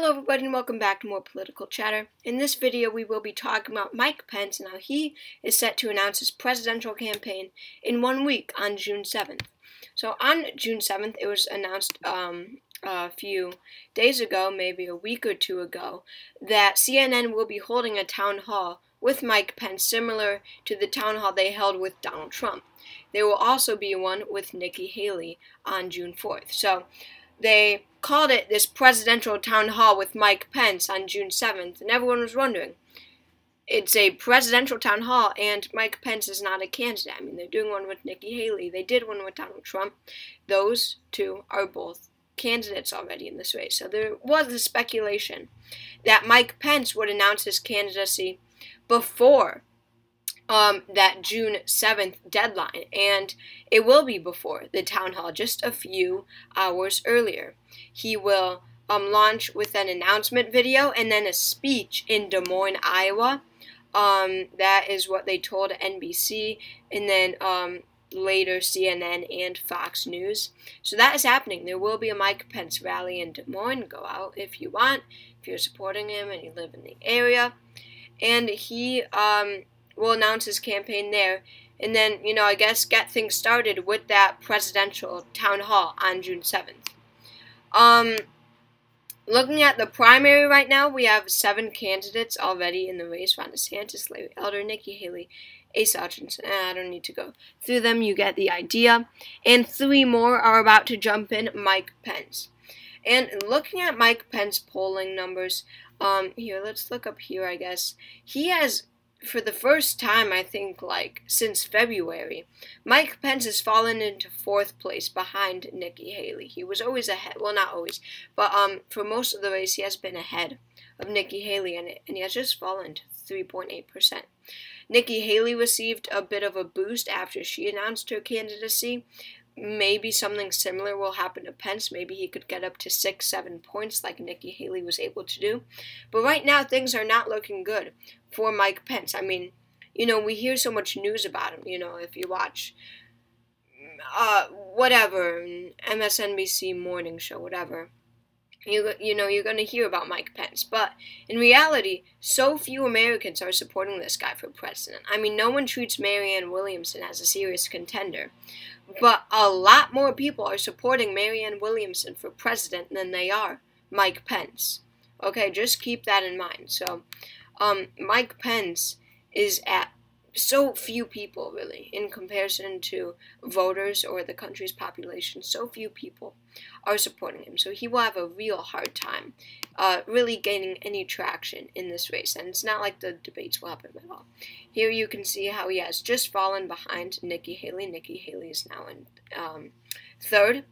Hello everybody and welcome back to more political chatter. In this video we will be talking about Mike Pence and how he is set to announce his presidential campaign in one week on June 7th. So on June 7th it was announced um, a few days ago, maybe a week or two ago, that CNN will be holding a town hall with Mike Pence similar to the town hall they held with Donald Trump. There will also be one with Nikki Haley on June 4th. So they called it this presidential town hall with Mike Pence on June 7th, and everyone was wondering. It's a presidential town hall, and Mike Pence is not a candidate. I mean, they're doing one with Nikki Haley. They did one with Donald Trump. Those two are both candidates already in this race. So there was a speculation that Mike Pence would announce his candidacy before um, that June 7th deadline, and it will be before the town hall, just a few hours earlier. He will um, launch with an announcement video and then a speech in Des Moines, Iowa. Um, that is what they told NBC, and then um, later CNN and Fox News. So that is happening. There will be a Mike Pence rally in Des Moines. Go out if you want, if you're supporting him and you live in the area. And he um, will announce his campaign there. And then, you know, I guess get things started with that presidential town hall on June 7th. Um, looking at the primary right now, we have seven candidates already in the race. Ron DeSantis, Larry Elder, Nikki Haley, Asa Hutchinson. Eh, I don't need to go through them. You get the idea. And three more are about to jump in. Mike Pence. And looking at Mike Pence polling numbers, um, here, let's look up here, I guess. He has for the first time, I think, like since February, Mike Pence has fallen into fourth place behind Nikki Haley. He was always ahead. Well, not always, but um, for most of the race, he has been ahead of Nikki Haley, and, and he has just fallen to 3.8%. Nikki Haley received a bit of a boost after she announced her candidacy, maybe something similar will happen to Pence. Maybe he could get up to six, seven points like Nikki Haley was able to do. But right now, things are not looking good for Mike Pence. I mean, you know, we hear so much news about him. You know, if you watch, uh, whatever, MSNBC morning show, whatever. You, you know you're going to hear about Mike Pence, but in reality, so few Americans are supporting this guy for president. I mean, no one treats Marianne Williamson as a serious contender, but a lot more people are supporting Marianne Williamson for president than they are Mike Pence. Okay, just keep that in mind. So, um, Mike Pence is at so few people, really, in comparison to voters or the country's population. So few people are supporting him. So he will have a real hard time uh, really gaining any traction in this race. And it's not like the debates will happen at all. Here you can see how he has just fallen behind Nikki Haley. Nikki Haley is now in um, third.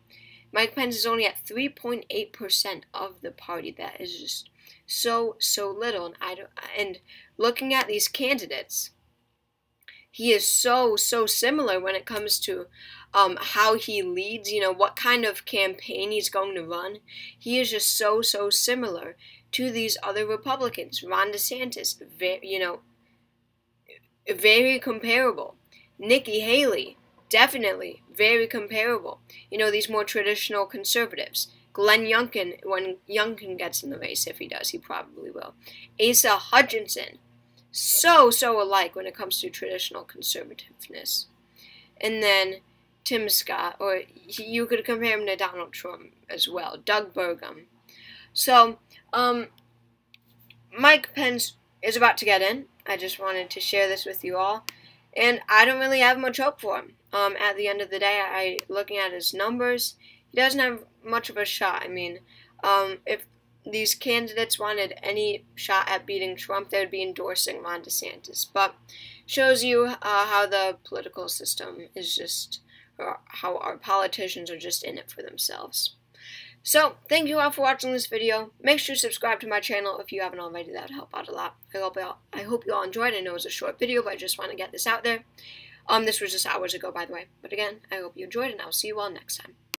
Mike Pence is only at 3.8% of the party. That is just so so little. And I don't, and looking at these candidates, he is so so similar when it comes to um, how he leads. You know what kind of campaign he's going to run. He is just so so similar to these other Republicans. Ron DeSantis, very, you know, very comparable. Nikki Haley, definitely very comparable. You know, these more traditional conservatives. Glenn Youngkin, when Youngkin gets in the race, if he does, he probably will. Asa Hutchinson, so, so alike when it comes to traditional conservativeness. And then Tim Scott, or you could compare him to Donald Trump as well, Doug Burgum. So, um, Mike Pence is about to get in. I just wanted to share this with you all. And I don't really have much hope for him. Um, at the end of the day, I looking at his numbers, he doesn't have much of a shot. I mean, um, if these candidates wanted any shot at beating Trump, they would be endorsing Ron DeSantis. But shows you uh, how the political system is just, how our politicians are just in it for themselves. So, thank you all for watching this video. Make sure to subscribe to my channel if you haven't already. That would help out a lot. I hope y'all, I hope you all enjoyed. I know it was a short video, but I just want to get this out there. Um, this was just hours ago, by the way. But again, I hope you enjoyed, and I'll see you all next time.